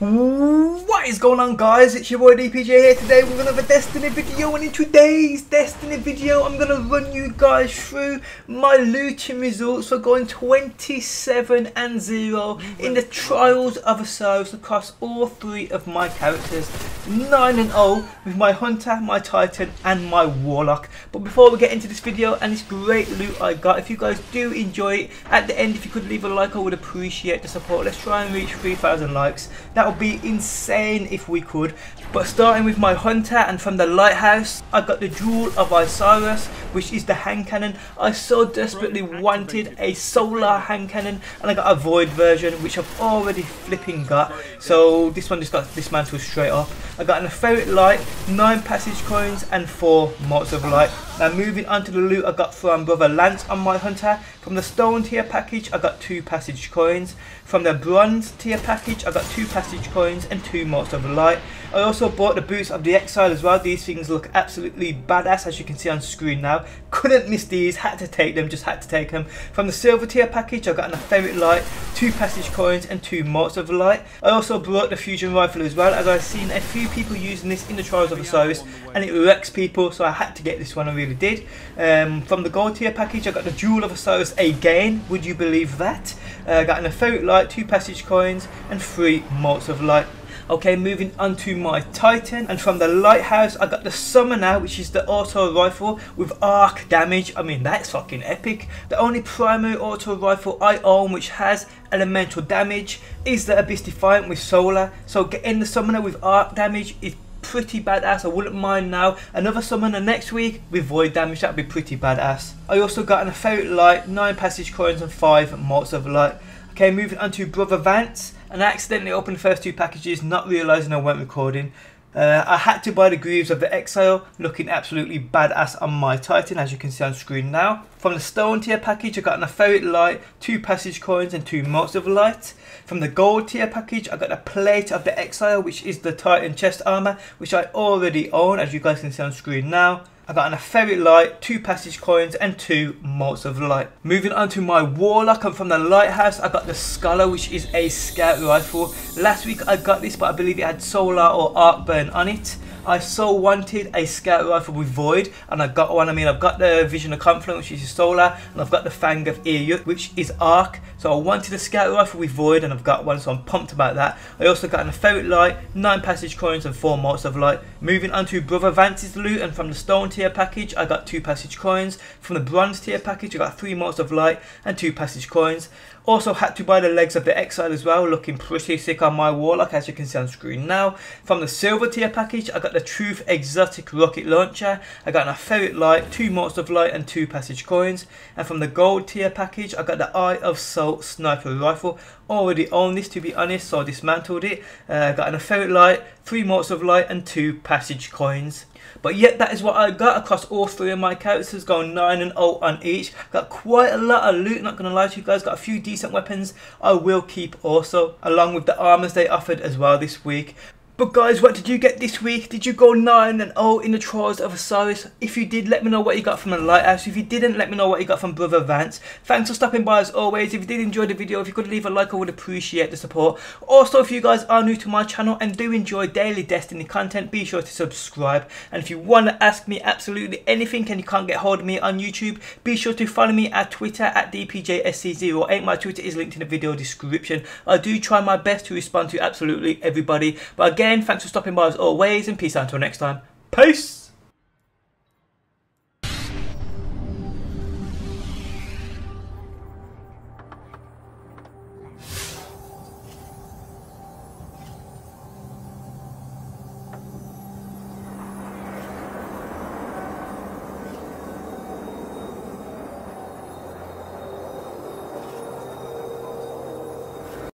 What is going on guys, it's your boy DPJ here today with another Destiny video and in today's Destiny video I'm going to run you guys through my looting results for going 27 and 0 in the Trials of Osiris across all three of my characters 9 and 0 with my Hunter, my Titan and my Warlock. But before we get into this video and this great loot I got, if you guys do enjoy it, at the end if you could leave a like I would appreciate the support. Let's try and reach 3,000 likes. That would be insane if we could. But starting with my hunter and from the lighthouse, I got the Jewel of Osiris, which is the hand cannon. I so desperately wanted a solar hand cannon and I got a void version, which I've already flipping got. So this one just got dismantled straight up. I got an etheric light, 9 passage coins and 4 motes of light. Now moving on to the loot I got from Brother Vance on my hunter. From the stone tier package I got 2 passage coins. From the bronze tier package I got 2 passage coins and 2 motes of light. I also bought the boots of the exile as well. These things look absolutely badass as you can see on screen now. Couldn't miss these, had to take them, just had to take them. From the silver tier package I got an etheric light, 2 passage coins and 2 motes of light. I also brought the fusion rifle as well as I've seen a few people using this in the Trials of Osiris and it wrecks people so I had to get this one, I really did. Um, from the gold tier package I got the Jewel of Osiris again, would you believe that? I uh, got an etheric light, 2 passage coins and 3 motes of light. Okay, moving on to my Titan. And from the Lighthouse, I got the Summoner, which is the auto rifle with arc damage. I mean, that's fucking epic. The only primary auto rifle I own which has elemental damage is the Abyss Defiant with Solar. So getting the Summoner with arc damage is pretty badass. I wouldn't mind now. Another summoner next week with void damage, that'd be pretty badass. I also got an etheric light, 9 passage coins and 5 motes of light. Okay, moving on to Brother Vance and I accidentally opened the first two packages not realising I weren't recording. Uh, I had to buy the Greaves of the Exile, looking absolutely badass on my Titan, as you can see on screen now. From the Stone tier package, I got an Etheric Light, two Passage Coins and two Motes of Light. From the Gold tier package, I got a Plate of the Exile, which is the Titan chest armor, which I already own, as you guys can see on screen now. I got an etheric light, two passage coins and two motes of light. Moving on to my warlock and from the lighthouse I got the scholar which is a scout rifle. Last week I got this but I believe it had solar or arc burn on it. I so wanted a scout rifle with void and I got one. I mean I've got the vision of confluence which is solar and I've got the fang of Ir Yût which is arc. So I wanted a scout rifle with void and I've got one so I'm pumped about that. I also got an etheric light, 9 passage coins and 4 motes of light. Moving on to Brother Vance's loot and from the stone tier package I got 2 passage coins. From the bronze tier package I got 3 motes of light and 2 passage coins. Also had to buy the legs of the exile as well looking pretty sick on my warlock as you can see on screen now. From the silver tier package I got the Truth Exotic Rocket Launcher. I got an Etheric Light, two Motes of Light and two Passage Coins. And from the Gold tier package, I got the Eye of Sol Sniper Rifle. Already own this to be honest, so I dismantled it. Uh, got an Etheric Light, three Motes of Light and two Passage Coins. But yet that is what I got across all three of my characters, going 9 and 0 on each. Got quite a lot of loot, not going to lie to you guys. Got a few decent weapons I will keep also, along with the armors they offered as well this week. But guys, what did you get this week? Did you go 9 and 0 in the Trials of Osiris? If you did, let me know what you got from the Lighthouse. If you didn't, let me know what you got from Brother Vance. Thanks for stopping by as always. If you did enjoy the video, if you could leave a like, I would appreciate the support. Also, if you guys are new to my channel and do enjoy daily Destiny content, be sure to subscribe. And if you want to ask me absolutely anything and you can't get hold of me on YouTube, be sure to follow me at Twitter at DPJSC08. My Twitter is linked in the video description. I do try my best to respond to absolutely everybody. But again, again, thanks for stopping by as always, and peace out until next time. Peace!